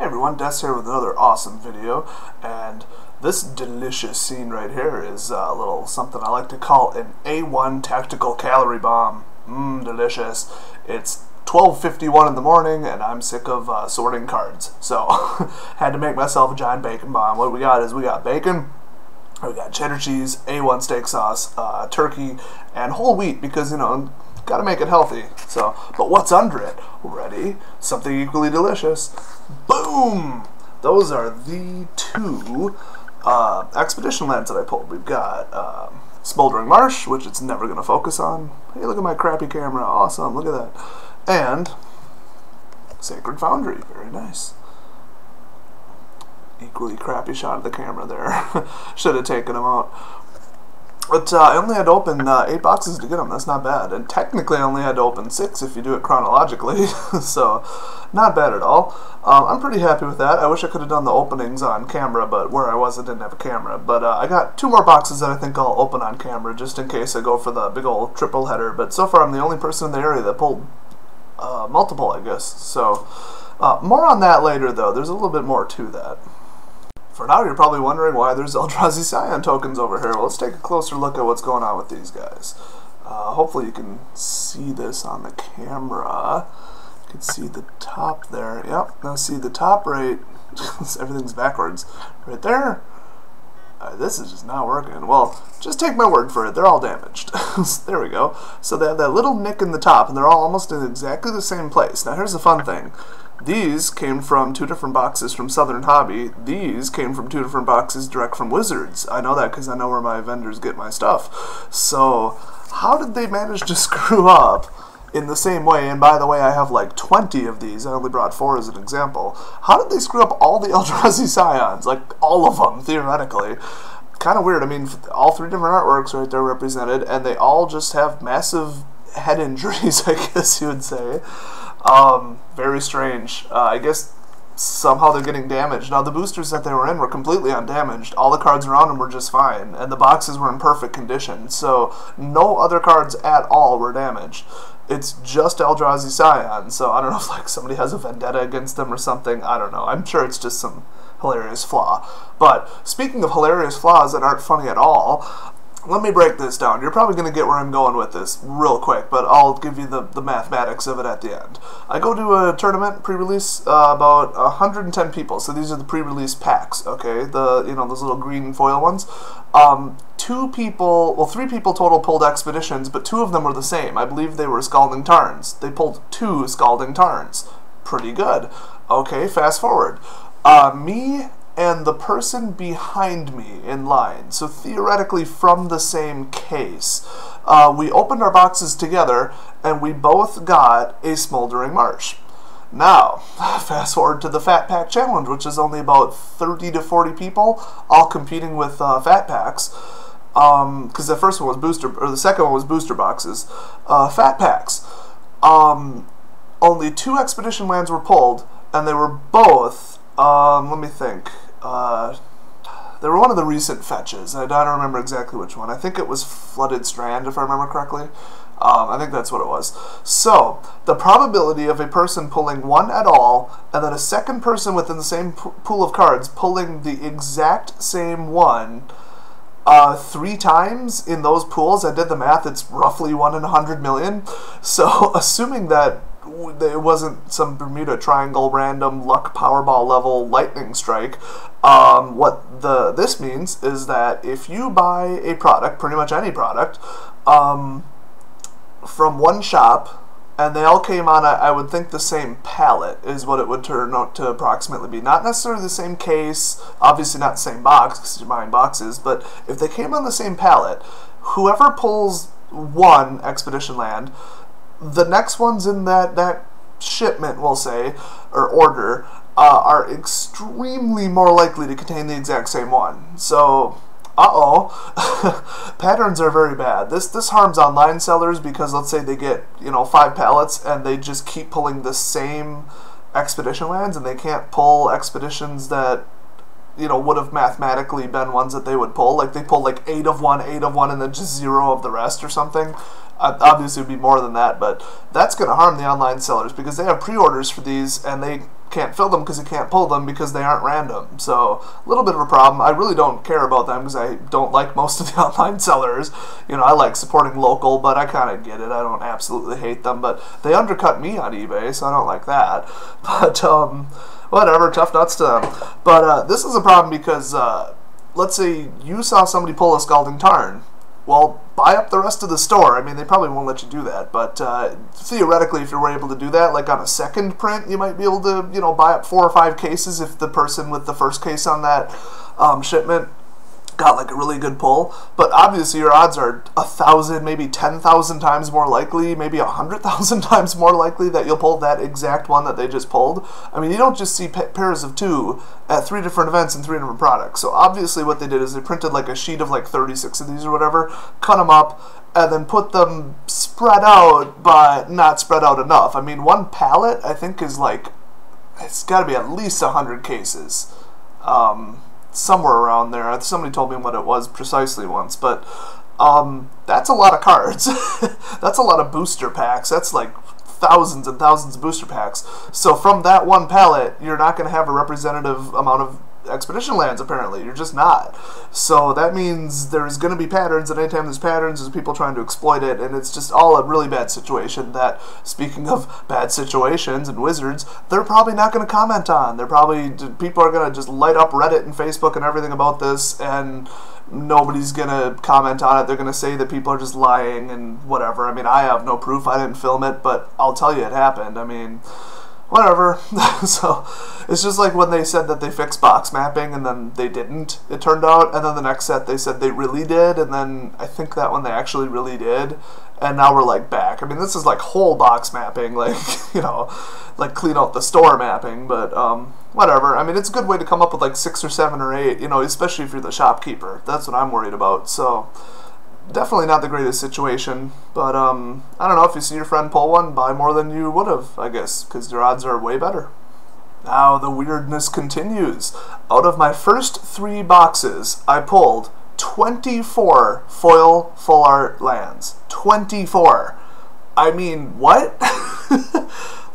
Hey everyone, Des here with another awesome video, and this delicious scene right here is a little something I like to call an A1 tactical calorie bomb. Mmm, delicious. It's 12.51 in the morning, and I'm sick of uh, sorting cards, so had to make myself a giant bacon bomb. What we got is we got bacon, we got cheddar cheese, A1 steak sauce, uh, turkey, and whole wheat because, you know, got to make it healthy. So, but what's under it? Ready? Something equally delicious. Boom! Those are the two uh, expedition lands that I pulled. We've got um, Smoldering Marsh, which it's never going to focus on. Hey, look at my crappy camera. Awesome. Look at that. And Sacred Foundry. Very nice. Equally crappy shot of the camera there. Should have taken them out. But uh, I only had to open uh, eight boxes to get them. That's not bad. And technically, I only had to open six if you do it chronologically. so, not bad at all. Um, I'm pretty happy with that. I wish I could have done the openings on camera, but where I was, I didn't have a camera. But uh, I got two more boxes that I think I'll open on camera just in case I go for the big old triple header. But so far, I'm the only person in the area that pulled uh, multiple, I guess. So, uh, more on that later, though. There's a little bit more to that. For now, you're probably wondering why there's Eldrazi Scion tokens over here. Well, let's take a closer look at what's going on with these guys. Uh, hopefully you can see this on the camera. You can see the top there. Yep, now see the top right. Everything's backwards. Right there. Uh, this is just not working. Well, just take my word for it. They're all damaged. there we go. So they have that little nick in the top, and they're all almost in exactly the same place. Now here's the fun thing. These came from two different boxes from Southern Hobby. These came from two different boxes direct from Wizards. I know that because I know where my vendors get my stuff. So, how did they manage to screw up in the same way? And by the way, I have like 20 of these. I only brought four as an example. How did they screw up all the Eldrazi Scions? Like, all of them, theoretically kind of weird. I mean, all three different artworks right there represented, and they all just have massive head injuries, I guess you would say. Um, very strange. Uh, I guess somehow they're getting damaged. Now, the boosters that they were in were completely undamaged. All the cards around them were just fine, and the boxes were in perfect condition. So, no other cards at all were damaged. It's just Eldrazi Scion, so I don't know if like somebody has a vendetta against them or something. I don't know. I'm sure it's just some hilarious flaw. But speaking of hilarious flaws that aren't funny at all, let me break this down. You're probably going to get where I'm going with this real quick, but I'll give you the, the mathematics of it at the end. I go to a tournament pre-release, uh, about 110 people. So these are the pre-release packs, okay? The you know those little green foil ones. Um, two people, well, three people total pulled expeditions, but two of them were the same. I believe they were Scalding Tarns. They pulled two Scalding Tarns. Pretty good. Okay, fast forward. Uh, me and the person behind me in line, so theoretically from the same case, uh, we opened our boxes together and we both got a Smoldering Marsh. Now, fast forward to the Fat Pack Challenge, which is only about 30 to 40 people, all competing with uh, Fat Packs. Because um, the first one was booster, or the second one was booster boxes. Uh, fat Packs. Um, only two expedition lands were pulled, and they were both. Um, let me think. Uh, they were one of the recent fetches. I don't remember exactly which one. I think it was Flooded Strand, if I remember correctly. Um, I think that's what it was. So, the probability of a person pulling one at all, and then a second person within the same pool of cards pulling the exact same one uh, three times in those pools, I did the math, it's roughly 1 in 100 million. So, assuming that it wasn't some Bermuda Triangle random luck Powerball level lightning strike. Um, what the this means is that if you buy a product, pretty much any product, um, from one shop, and they all came on, a, I would think, the same pallet is what it would turn out to approximately be. Not necessarily the same case, obviously not the same box, because you're buying boxes, but if they came on the same pallet, whoever pulls one Expedition Land the next ones in that that shipment, we'll say, or order, uh, are extremely more likely to contain the exact same one. So, uh-oh, patterns are very bad. This this harms online sellers because let's say they get you know five pallets and they just keep pulling the same expedition lands and they can't pull expeditions that you know would have mathematically been ones that they would pull. Like they pull like eight of one, eight of one, and then just zero of the rest or something obviously it would be more than that, but that's going to harm the online sellers because they have pre-orders for these and they can't fill them because you can't pull them because they aren't random. So a little bit of a problem. I really don't care about them because I don't like most of the online sellers. You know, I like supporting local, but I kind of get it. I don't absolutely hate them, but they undercut me on eBay, so I don't like that. But um, whatever, tough nuts to them. But uh, this is a problem because uh, let's say you saw somebody pull a Scalding Tarn well, buy up the rest of the store. I mean, they probably won't let you do that, but uh, theoretically, if you were able to do that, like on a second print, you might be able to, you know, buy up four or five cases if the person with the first case on that um, shipment got like a really good pull. But obviously, your odds are a thousand, maybe ten thousand times more likely, maybe a hundred thousand times more likely that you'll pull that exact one that they just pulled. I mean, you don't just see pairs of two at three different events and three different products. So obviously, what they did is they printed like a sheet of like 36 of these or whatever, cut them up, and then put them spread out, but not spread out enough. I mean, one pallet I think is like it's got to be at least a hundred cases. Um, somewhere around there. Somebody told me what it was precisely once, but um, that's a lot of cards. that's a lot of booster packs. That's like thousands and thousands of booster packs. So from that one palette, you're not going to have a representative amount of expedition lands apparently. You're just not. So that means there's going to be patterns and anytime there's patterns there's people trying to exploit it and it's just all a really bad situation that speaking of bad situations and wizards they're probably not going to comment on. They're probably people are going to just light up reddit and facebook and everything about this and nobody's going to comment on it. They're going to say that people are just lying and whatever. I mean i have no proof. I didn't film it but i'll tell you it happened. I mean whatever. so it's just like when they said that they fixed box mapping and then they didn't, it turned out. And then the next set they said they really did. And then I think that one they actually really did. And now we're like back. I mean, this is like whole box mapping, like, you know, like clean out the store mapping. But um, whatever. I mean, it's a good way to come up with like six or seven or eight, you know, especially if you're the shopkeeper. That's what I'm worried about. So definitely not the greatest situation, but um, I don't know if you see your friend pull one, buy more than you would have, I guess, because your odds are way better. Now the weirdness continues. Out of my first three boxes, I pulled 24 foil full art lands. 24. I mean, what?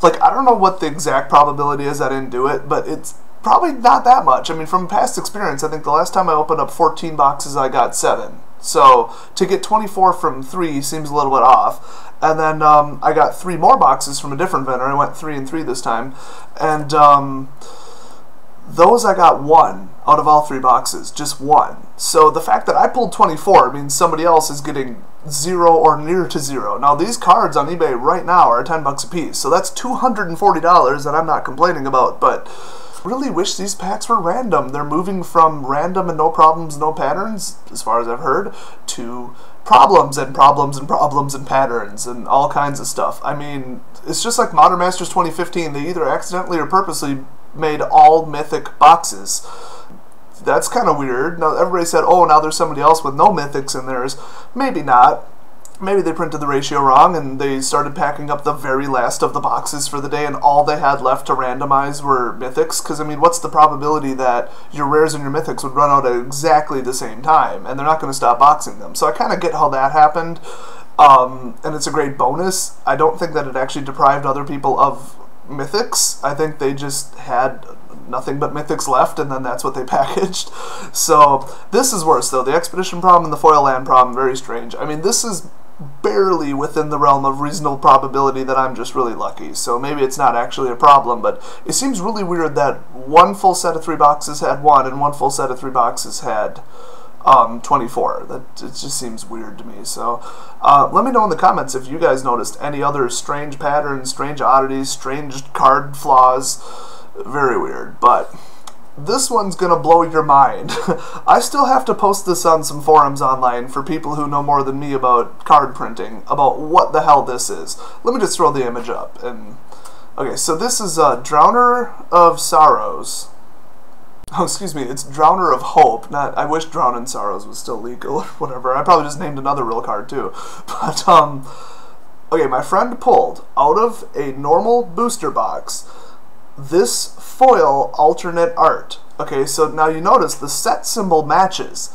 like, I don't know what the exact probability is I didn't do it, but it's probably not that much. I mean, from past experience, I think the last time I opened up 14 boxes, I got 7. So to get 24 from 3 seems a little bit off. And then um, I got three more boxes from a different vendor. I went 3 and 3 this time. And um, those I got one out of all three boxes, just one. So the fact that I pulled 24 means somebody else is getting zero or near to zero. Now these cards on eBay right now are 10 bucks a piece, so that's $240 that I'm not complaining about, but really wish these packs were random. They're moving from random and no problems, no patterns, as far as I've heard, to problems and problems and problems and patterns and all kinds of stuff. I mean, it's just like Modern Masters 2015. They either accidentally or purposely made all mythic boxes. That's kind of weird. Now everybody said, "Oh, now there's somebody else with no mythics in theirs." Maybe not maybe they printed the ratio wrong and they started packing up the very last of the boxes for the day and all they had left to randomize were mythics because i mean what's the probability that your rares and your mythics would run out at exactly the same time and they're not going to stop boxing them so i kind of get how that happened um, and it's a great bonus i don't think that it actually deprived other people of mythics i think they just had nothing but mythics left, and then that's what they packaged. So this is worse, though. The expedition problem and the foil land problem, very strange. I mean, this is barely within the realm of reasonable probability that I'm just really lucky. So maybe it's not actually a problem, but it seems really weird that one full set of three boxes had one and one full set of three boxes had um, 24. That it just seems weird to me. So uh, let me know in the comments if you guys noticed any other strange patterns, strange oddities, strange card flaws. Very weird, but this one's gonna blow your mind. I still have to post this on some forums online for people who know more than me about card printing, about what the hell this is. Let me just throw the image up. And Okay, so this is a Drowner of Sorrows. Oh, excuse me, it's Drowner of Hope, not, I wish Drown in Sorrows was still legal or whatever. I probably just named another real card too. But, um, okay, my friend pulled out of a normal booster box this foil alternate art. Okay, so now you notice the set symbol matches.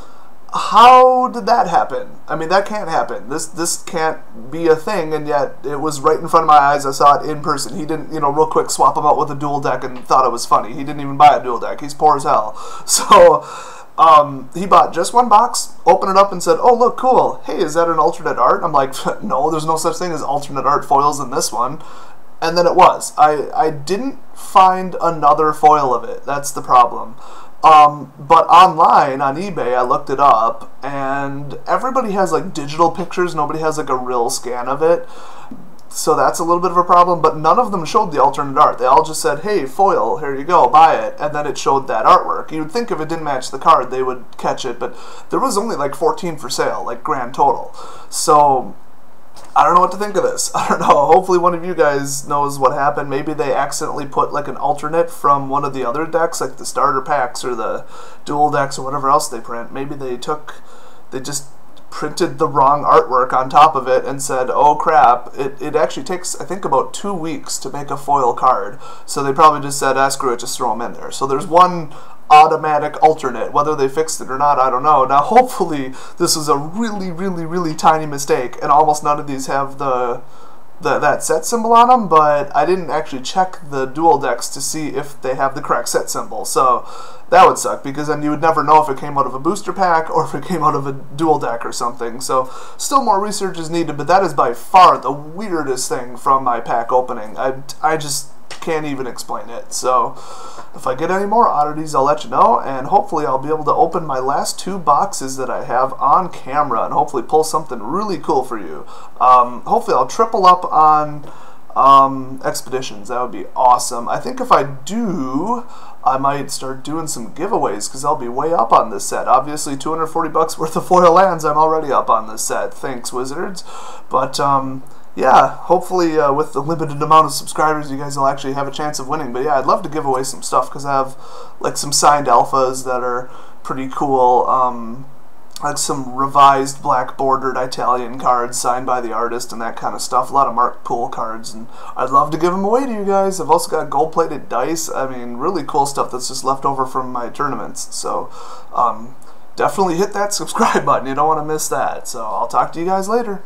how did that happen? I mean, that can't happen. This this can't be a thing, and yet it was right in front of my eyes. I saw it in person. He didn't, you know, real quick swap him out with a duel deck and thought it was funny. He didn't even buy a duel deck. He's poor as hell. So um, he bought just one box, opened it up, and said, "Oh, look, cool. Hey, is that an alternate art?" I'm like, "No, there's no such thing as alternate art foils in this one." And then it was. I I didn't find another foil of it. That's the problem. Um, but online on eBay, I looked it up, and everybody has like digital pictures. Nobody has like a real scan of it. So that's a little bit of a problem, but none of them showed the alternate art. They all just said, hey, foil, here you go, buy it. And then it showed that artwork. You'd think if it didn't match the card, they would catch it, but there was only like 14 for sale, like grand total. So I don't know what to think of this. I don't know. Hopefully one of you guys knows what happened. Maybe they accidentally put like an alternate from one of the other decks, like the starter packs or the duel decks or whatever else they print. Maybe they took, they just printed the wrong artwork on top of it and said, oh crap, it, it actually takes, I think, about two weeks to make a foil card. So they probably just said, ah, screw it, just throw them in there. So there's one automatic alternate. Whether they fixed it or not, I don't know. Now, hopefully, this was a really, really, really tiny mistake, and almost none of these have the the, that set symbol on them, but I didn't actually check the duel decks to see if they have the correct set symbol. So that would suck because then you would never know if it came out of a booster pack or if it came out of a duel deck or something. So still more research is needed, but that is by far the weirdest thing from my pack opening. I, I just can't even explain it. So if I get any more oddities, I'll let you know, and hopefully I'll be able to open my last two boxes that I have on camera and hopefully pull something really cool for you. Um, hopefully I'll triple up on um, expeditions. That would be awesome. I think if I do, I might start doing some giveaways because I'll be way up on this set. Obviously, 240 bucks worth of foil lands, I'm already up on this set. Thanks, Wizards. But, um, yeah, hopefully uh, with the limited amount of subscribers, you guys will actually have a chance of winning. But yeah, I'd love to give away some stuff because I have like some signed alphas that are pretty cool. Um, like some revised black bordered Italian cards signed by the artist and that kind of stuff. A lot of Mark Poole cards, and I'd love to give them away to you guys. I've also got gold plated dice. I mean, really cool stuff that's just left over from my tournaments. So, um, definitely hit that subscribe button. You don't want to miss that. So, I'll talk to you guys later.